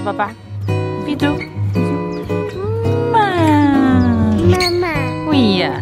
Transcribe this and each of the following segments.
了，爸爸。闭嘴。妈妈妈，喂呀。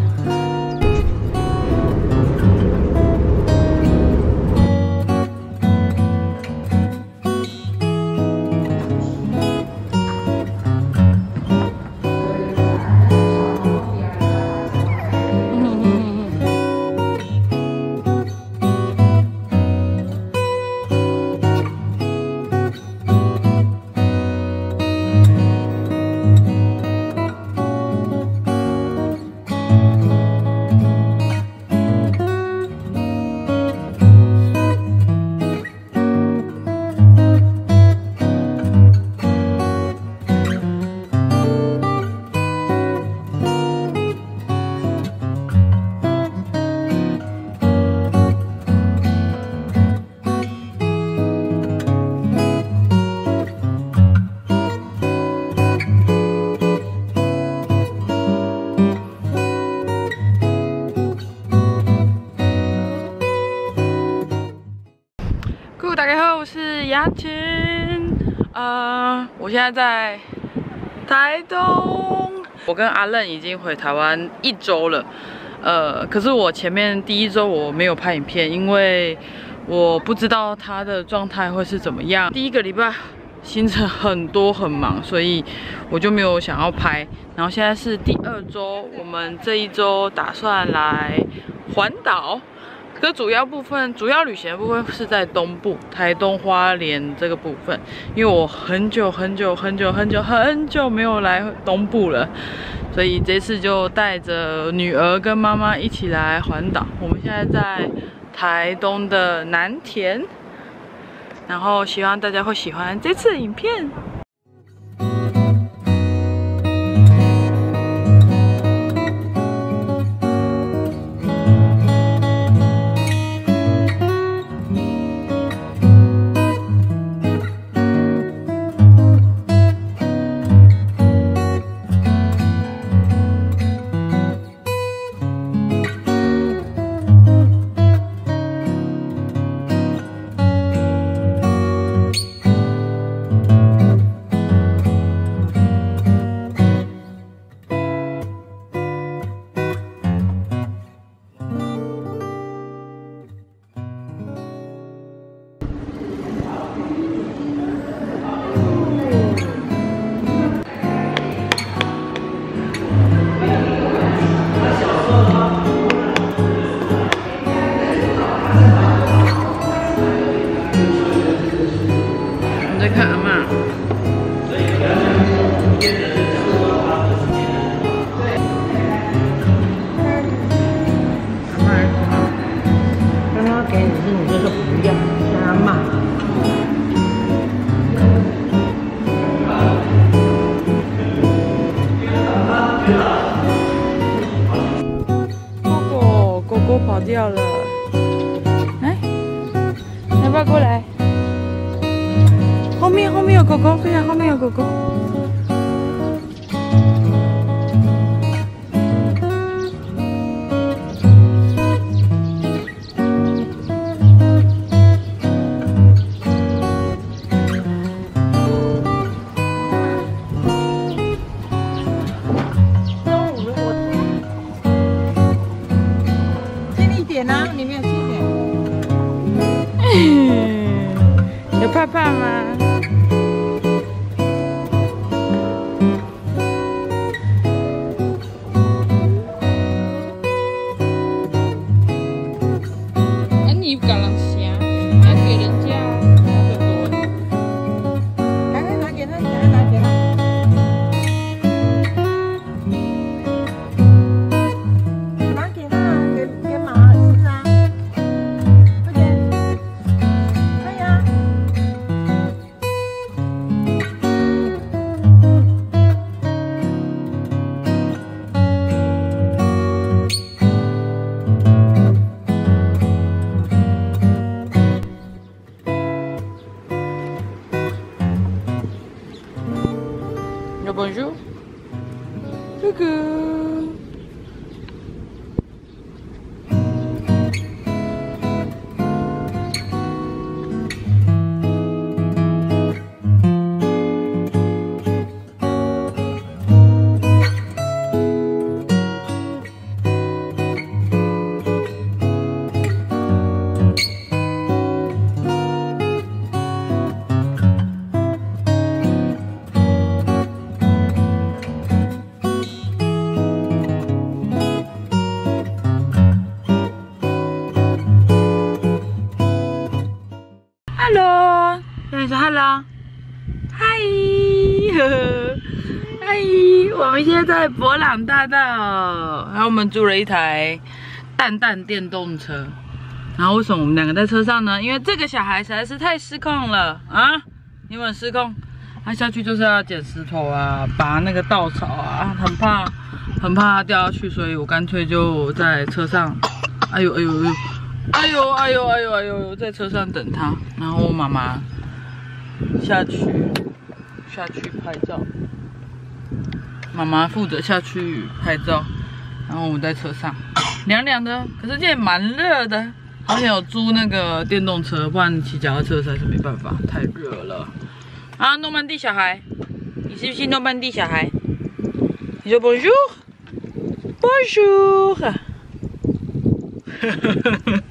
是雅琴。呃，我现在在台东。我跟阿任已经回台湾一周了。呃，可是我前面第一周我没有拍影片，因为我不知道他的状态会是怎么样。第一个礼拜行程很多很忙，所以我就没有想要拍。然后现在是第二周，我们这一周打算来环岛。可主要部分，主要旅行的部分是在东部，台东花莲这个部分。因为我很久很久很久很久很久没有来东部了，所以这次就带着女儿跟妈妈一起来环岛。我们现在在台东的南田，然后希望大家会喜欢这次影片。跑掉了，来，要不要过来？后面后面有狗狗，快点后面有狗狗。怕吗？bonjour. 嗨，嗨，我们现在在博朗大道，然后我们租了一台蛋蛋电动车。然后为什么我们两个在车上呢？因为这个小孩实在是太失控了啊！你有失控，他下去就是要捡石头啊、拔那个稻草啊，很怕很怕他掉下去，所以我干脆就在车上。哎呦哎呦哎呦哎呦哎呦哎呦哎呦，在车上等他。然后我妈妈。下去下去拍照，妈妈负责下去拍照，然后我们在车上凉凉的，可是这也蛮热的。好像有租那个电动车，不然骑脚踏车实在是没办法，太热了。啊，诺曼底小孩，你是不是诺曼底小孩？你说 Bonjour，Bonjour。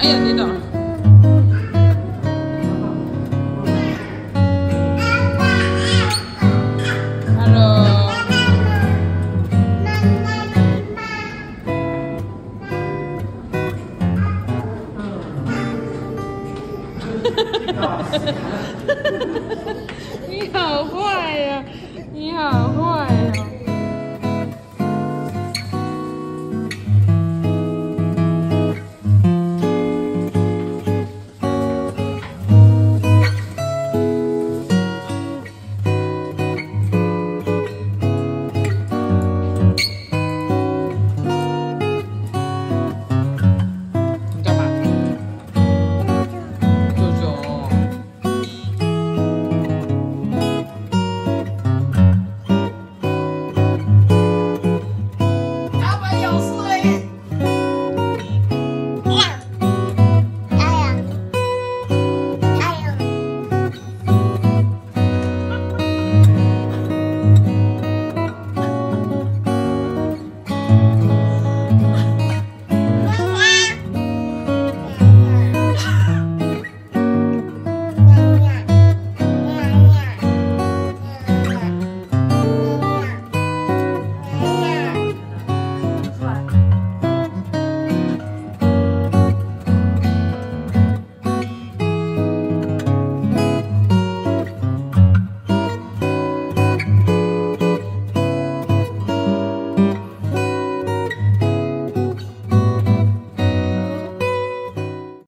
你好坏呀！你好坏呀。